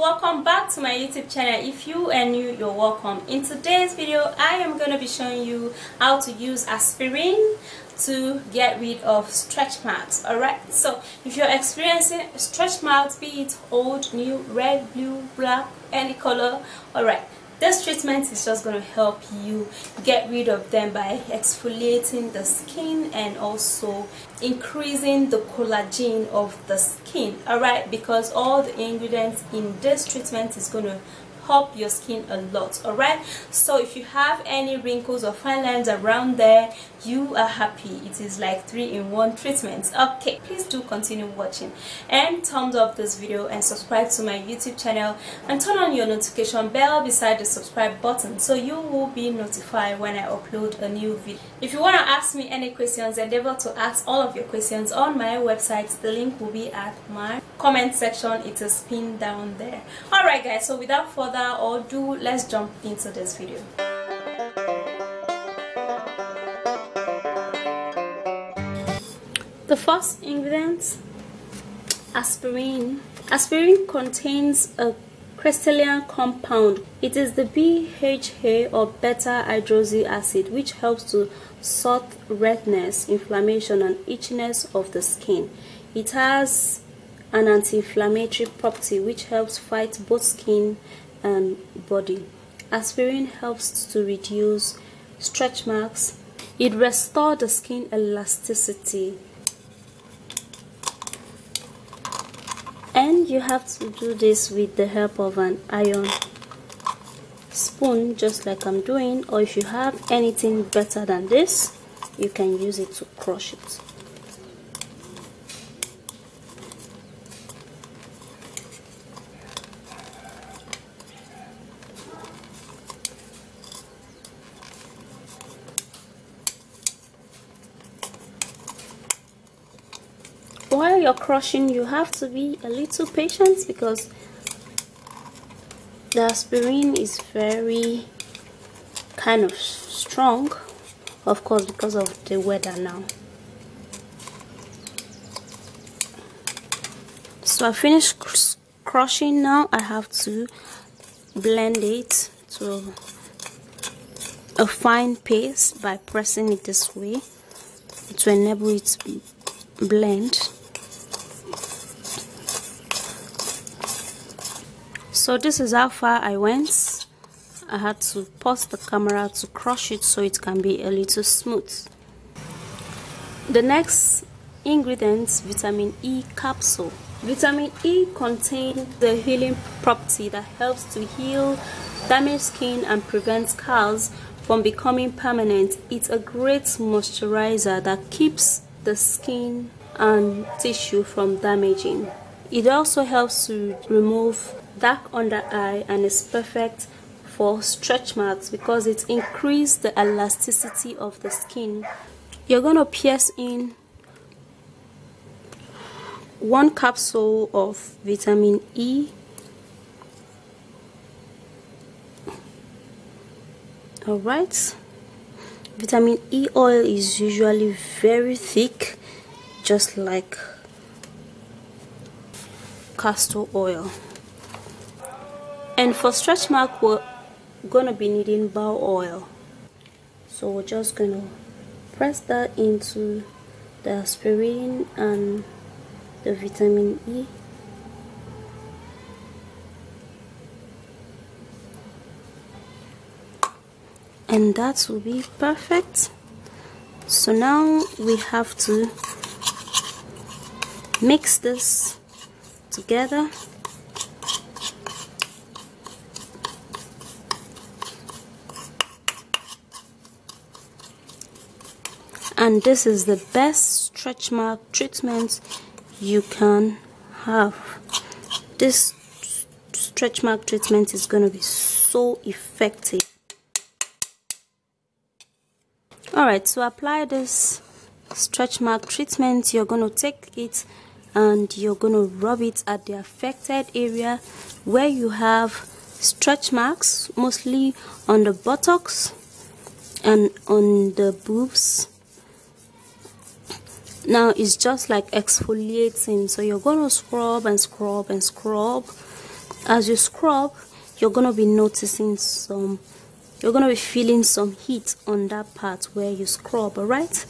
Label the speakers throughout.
Speaker 1: welcome back to my youtube channel. If you are new you're welcome. In today's video i am going to be showing you how to use aspirin to get rid of stretch marks alright? So if you're experiencing stretch marks be it old new red blue black any color alright this treatment is just going to help you get rid of them by exfoliating the skin and also increasing the collagen of the skin. Alright because all the ingredients in this treatment is going to help your skin a lot all right so if you have any wrinkles or fine lines around there you are happy. It is like three in one treatment. Okay please do continue watching. And thumbs up this video and subscribe to my youtube channel. And turn on your notification bell beside the subscribe button so you will be notified when i upload a new video. If you want to ask me any questions endeavor to ask all of your questions on my website. The link will be at my comment section it is pinned down there all right guys so without further ado let's jump into this video The first ingredient, aspirin. Aspirin contains a crystalline compound. It is the BHA or beta hydroxy acid which helps to soothe redness, inflammation and itchiness of the skin. It has an anti-inflammatory property which helps fight both skin and body. Aspirin helps to reduce stretch marks. It restores the skin elasticity and you have to do this with the help of an iron spoon just like I'm doing or if you have anything better than this you can use it to crush it while you're crushing you have to be a little patient because the aspirin is very kind of strong of course because of the weather now. So I finished crushing now. I have to blend it to a fine paste by pressing it this way to enable it to blend so this is how far I went. I had to pause the camera to crush it so it can be a little smooth. The next ingredient vitamin E capsule. Vitamin E contains the healing property that helps to heal damaged skin and prevent scars from becoming permanent. It's a great moisturizer that keeps the skin and tissue from damaging. It also helps to remove dark under eye and is perfect for stretch marks because it increases the elasticity of the skin. You're going to pierce in one capsule of vitamin E. Alright vitamin E oil is usually very thick just like castor oil and for stretch mark we're gonna be needing Bio-Oil. So we're just gonna press that into the aspirin and the vitamin E. And that will be perfect. So now we have to mix this together and this is the best stretch mark treatment you can have. This stretch mark treatment is going to be so effective. Alright to apply this stretch mark treatment you're going to take it and you're going to rub it at the affected area where you have stretch marks mostly on the buttocks and on the boobs now it's just like exfoliating. So you're to scrub and scrub and scrub. As you scrub you're gonna be noticing some you're gonna be feeling some heat on that part where you scrub all right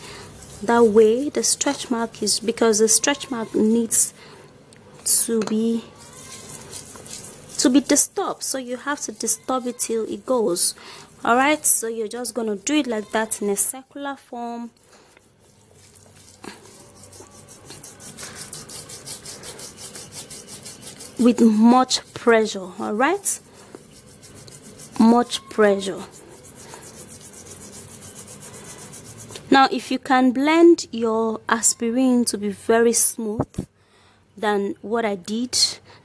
Speaker 1: that way the stretch mark is because the stretch mark needs to be to be disturbed. So you have to disturb it till it goes all right so you're just gonna do it like that in a circular form with much pressure all right? Much pressure. Now if you can blend your aspirin to be very smooth than what I did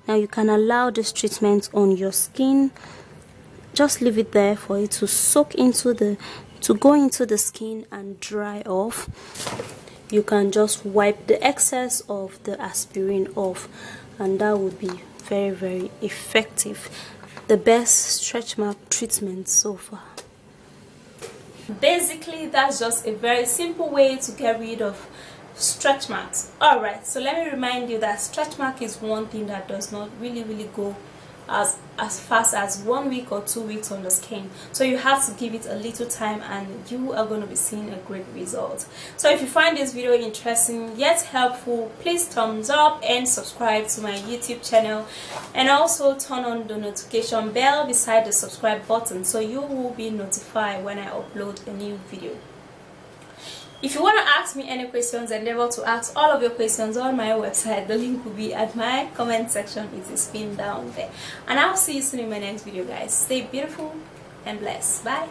Speaker 1: now you can allow this treatment on your skin. Just leave it there for it to soak into the to go into the skin and dry off. You can just wipe the excess of the aspirin off and that would be very very effective. The best stretch mark treatment so far. Basically that's just a very simple way to get rid of stretch marks. All right so let me remind you that stretch mark is one thing that does not really really go as as fast as one week or two weeks on the skin so you have to give it a little time and you are going to be seeing a great result. So if you find this video interesting yet helpful please thumbs up and subscribe to my youtube channel. And also turn on the notification bell beside the subscribe button so you will be notified when i upload a new video if you want to ask me any questions, endeavor to ask all of your questions on my website. The link will be at my comment section. It is pinned down there. And I'll see you soon in my next video, guys. Stay beautiful and blessed. Bye.